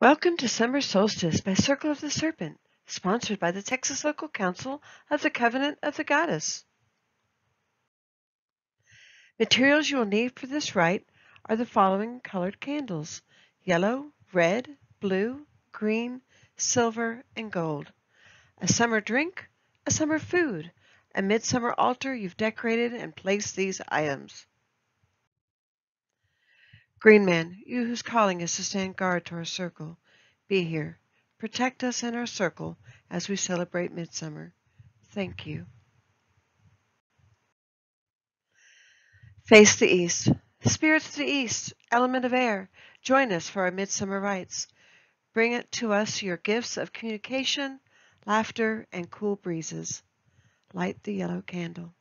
Welcome to Summer Solstice by Circle of the Serpent, sponsored by the Texas Local Council of the Covenant of the Goddess. Materials you will need for this rite are the following colored candles yellow, red, blue, green, silver, and gold. A summer drink, a summer food, a midsummer altar you've decorated and placed these items. Green Man, you whose calling is to stand guard to our circle, be here. Protect us and our circle as we celebrate midsummer. Thank you. Face the east. Spirits of the east, element of air, join us for our midsummer rites. Bring it to us your gifts of communication, laughter, and cool breezes. Light the yellow candle.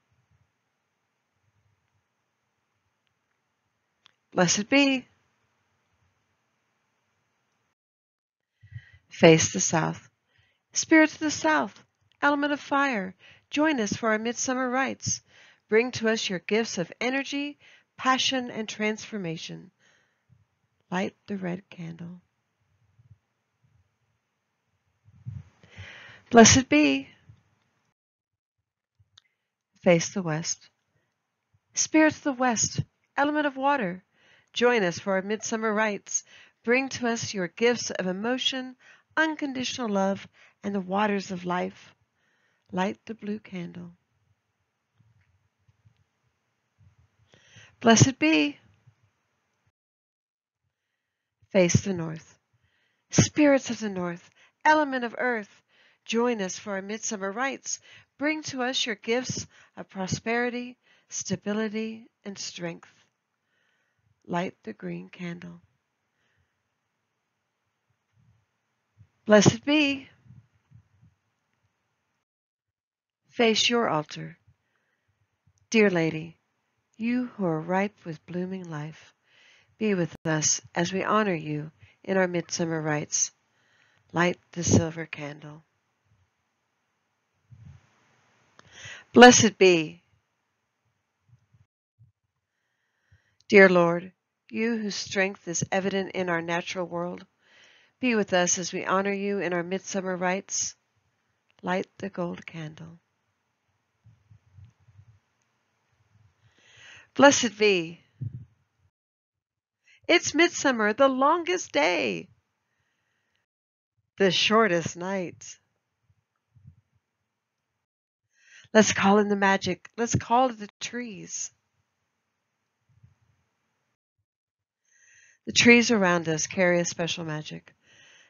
Blessed be. Face the south. Spirits of the south, element of fire, join us for our midsummer rites. Bring to us your gifts of energy, passion, and transformation. Light the red candle. Blessed be. Face the west. Spirits of the west, element of water, Join us for our midsummer rites. Bring to us your gifts of emotion, unconditional love, and the waters of life. Light the blue candle. Blessed be. Face the north. Spirits of the north, element of earth, join us for our midsummer rites. Bring to us your gifts of prosperity, stability, and strength light the green candle. Blessed be. Face your altar. Dear Lady, you who are ripe with blooming life, be with us as we honor you in our midsummer rites. Light the silver candle. Blessed be. Dear Lord, you whose strength is evident in our natural world, be with us as we honor you in our midsummer rites. Light the gold candle. Blessed be. It's midsummer, the longest day, the shortest night. Let's call in the magic. Let's call the trees. The trees around us carry a special magic.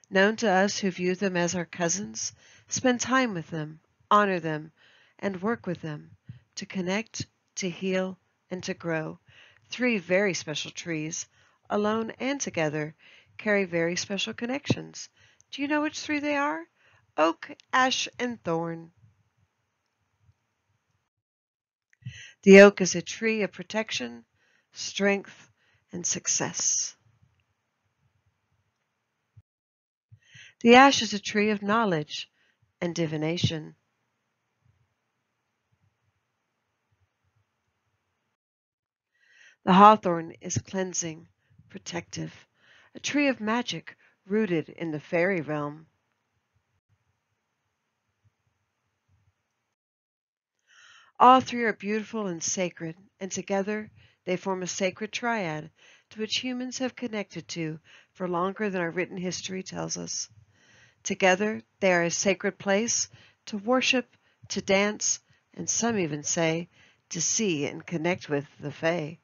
Known to us who view them as our cousins, spend time with them, honor them, and work with them to connect, to heal, and to grow. Three very special trees, alone and together, carry very special connections. Do you know which three they are? Oak, ash, and thorn. The oak is a tree of protection, strength, and success. The ash is a tree of knowledge and divination. The hawthorn is cleansing, protective, a tree of magic rooted in the fairy realm. All three are beautiful and sacred, and together they form a sacred triad to which humans have connected to for longer than our written history tells us. Together they are a sacred place to worship, to dance, and some even say to see and connect with the Fae.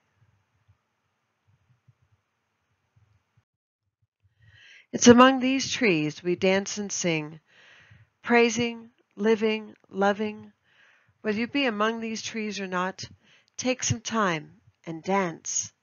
It's among these trees we dance and sing, praising, living, loving. Whether you be among these trees or not, take some time and dance.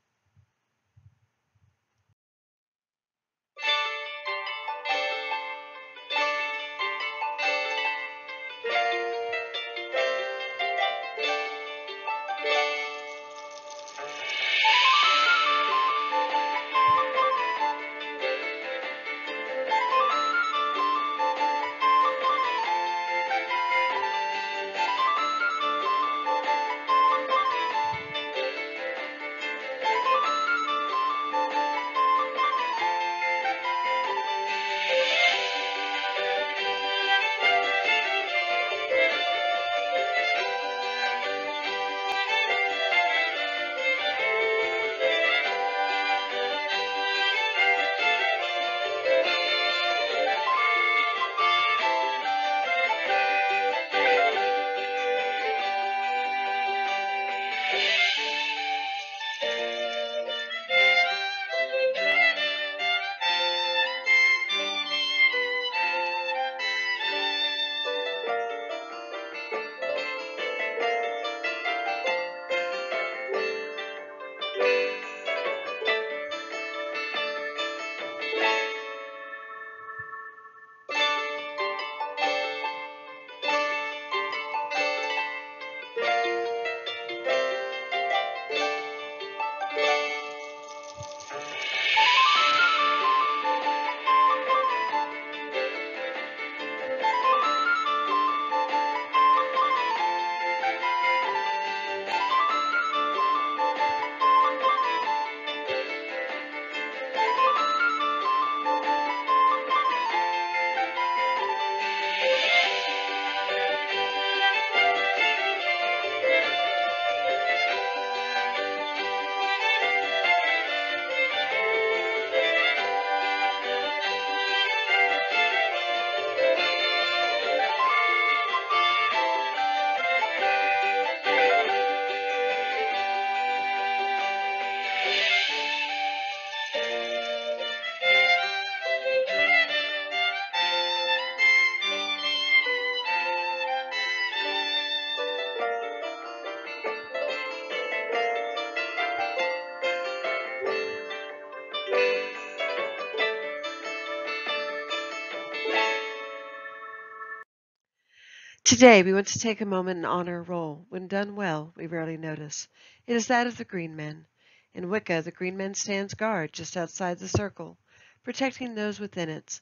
Today, we want to take a moment and honor a role. When done well, we rarely notice. It is that of the green man. In Wicca, the green man stands guard just outside the circle, protecting those within it.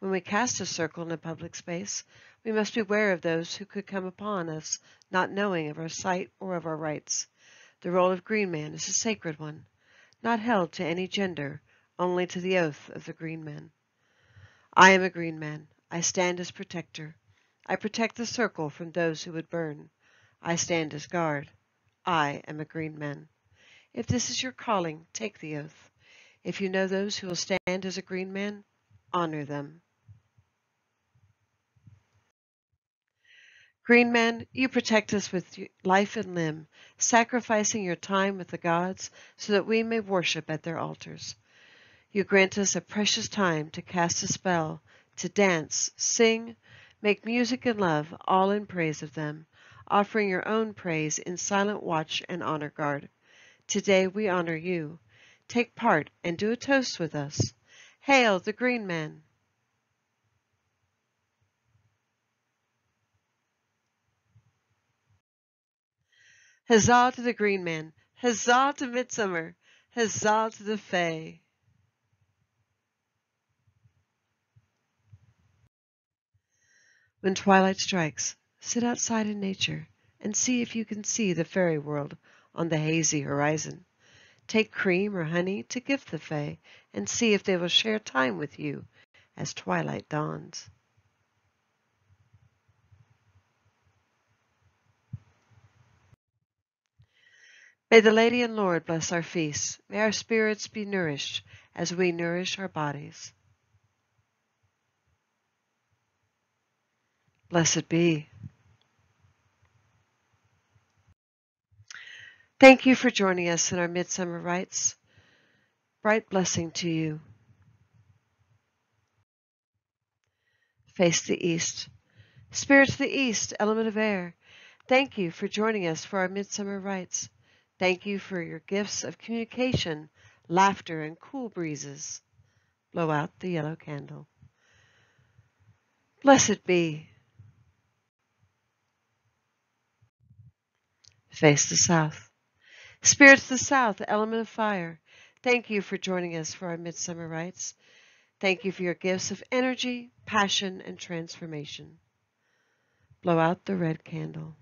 When we cast a circle in a public space, we must beware of those who could come upon us not knowing of our sight or of our rites. The role of green man is a sacred one, not held to any gender, only to the oath of the green man. I am a green man. I stand as protector. I protect the circle from those who would burn. I stand as guard. I am a green man. If this is your calling, take the oath. If you know those who will stand as a green man, honor them. Green man, you protect us with life and limb, sacrificing your time with the gods so that we may worship at their altars. You grant us a precious time to cast a spell, to dance, sing, Make music and love, all in praise of them, offering your own praise in silent watch and honor guard. Today we honor you. Take part and do a toast with us. Hail the Green Man! Huzzah to the Green Man! Huzzah to Midsummer! Huzzah to the Fae! When twilight strikes, sit outside in nature and see if you can see the fairy world on the hazy horizon. Take cream or honey to gift the Fae and see if they will share time with you as twilight dawns. May the Lady and Lord bless our feasts. May our spirits be nourished as we nourish our bodies. Blessed be. Thank you for joining us in our Midsummer Rites. Bright blessing to you. Face the East. Spirit of the East, element of air, thank you for joining us for our Midsummer Rites. Thank you for your gifts of communication, laughter, and cool breezes. Blow out the yellow candle. Blessed be. Face the south. Spirits of the south, element of fire, thank you for joining us for our midsummer rites. Thank you for your gifts of energy, passion, and transformation. Blow out the red candle.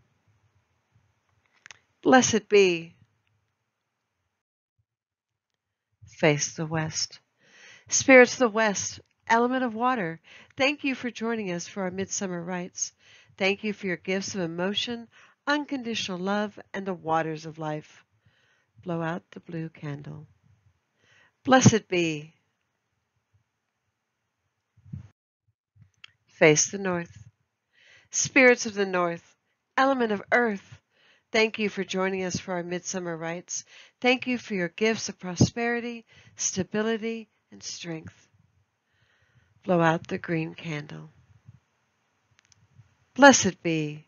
Blessed be. Face the west. Spirits of the west, element of water, thank you for joining us for our midsummer rites. Thank you for your gifts of emotion, unconditional love, and the waters of life. Blow out the blue candle. Blessed be. Face the north. Spirits of the north, element of earth, thank you for joining us for our midsummer rites. Thank you for your gifts of prosperity, stability, and strength. Blow out the green candle. Blessed be.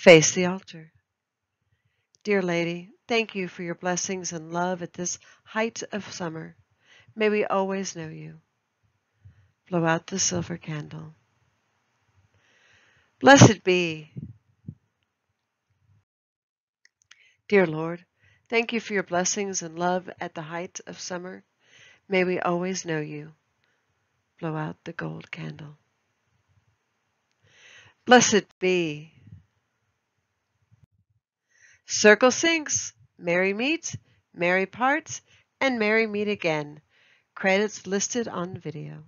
Face the altar. Dear Lady, thank you for your blessings and love at this height of summer. May we always know you. Blow out the silver candle. Blessed be. Dear Lord, thank you for your blessings and love at the height of summer. May we always know you. Blow out the gold candle. Blessed be. Circle sinks, merry meet, merry parts, and merry meet again. Credits listed on video.